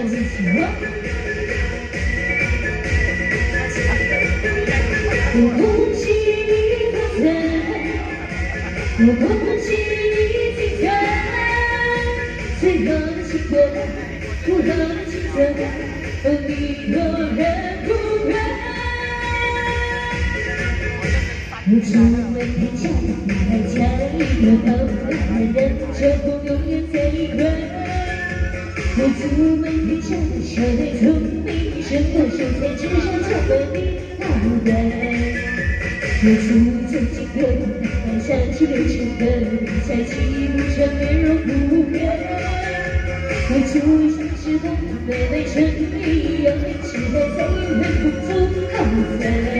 样子喜欢。我恭喜你发财，我恭喜你精彩，最好的幸福感，最后的青涩感，和你有人不怪。我出门天下，还差一个好男人，就不永远在一块。我出门天下，小妹聪明，伸个手才知道找到你脑袋。我出走几个，还想起流程的，才起步上面容不变。我出一生时光，每每沉迷，有你期待再也忍不住好在。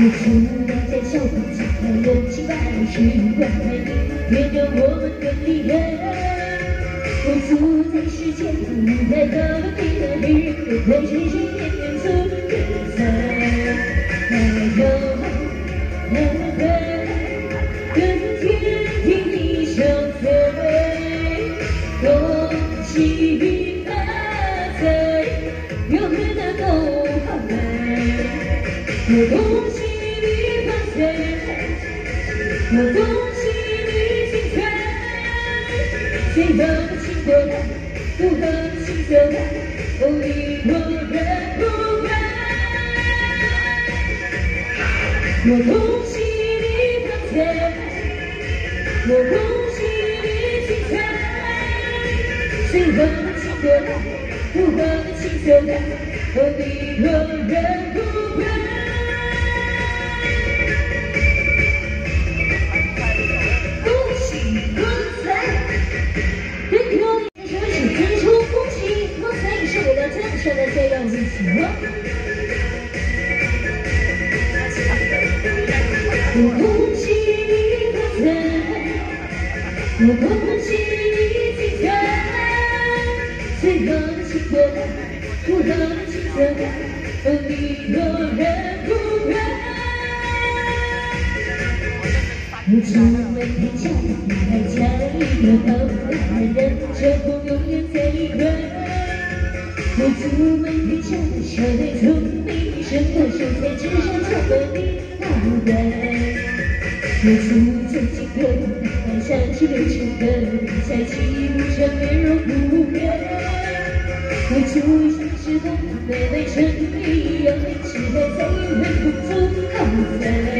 我恭喜你精彩，最后的青涩感，复合的，有人不怪。我出门在小巷子，有几百十万美女，别叫我们更厉害。我住在世界舞台，高楼顶的女人，都在追寻年年走比赛。还有那个跟天地相随，恭喜发财，永远的都好来。我恭喜你精彩，最后的幸福感，复合的青涩感，哦，你我人不怪。我恭喜你发财，我恭喜你精彩，最后的幸福感，复合的青涩感，哦，你我人不怪。我恭喜你发财，我恭喜你精彩，最后的幸福感，复合的青涩感，和你有人不怪。我出门天下，还差一个好男人，就不永远在。我出门天下，小妹聪明，伸个手才知道找到你脑袋。我出走几个，还想起流程的，才起步上面容不变。我出一生时光，每每沉迷，有你期待再也忍不住好在。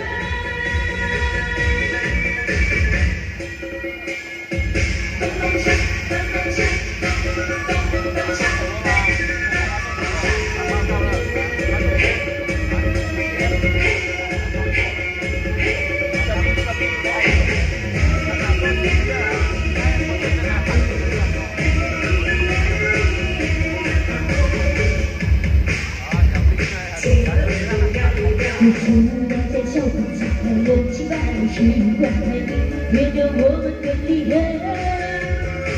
我恭喜你精彩，最后的青涩感，复合的青涩感，和你有人不怪。我出门在小巷子，有几百十万美女，别叫我们更厉害。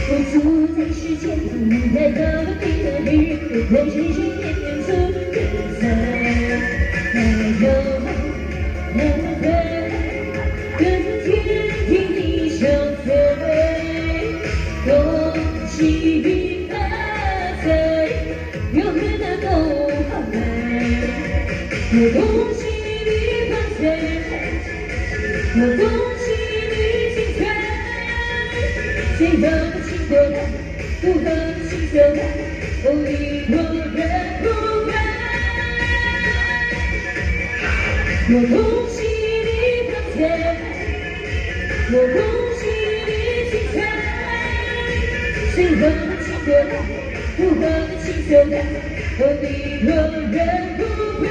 我我住在世间不太高的地方，别人都在追寻天边走的色。哪有那么快跟天地一相随？恭喜你发财，永远的都好美。我恭喜你发财，我恭喜你精彩，最后的情歌，不合的心就来，哦，你我人不怪。我恭喜你发财，我恭喜你精彩，最后的情歌，不合的心就来，哦，你我人不怪。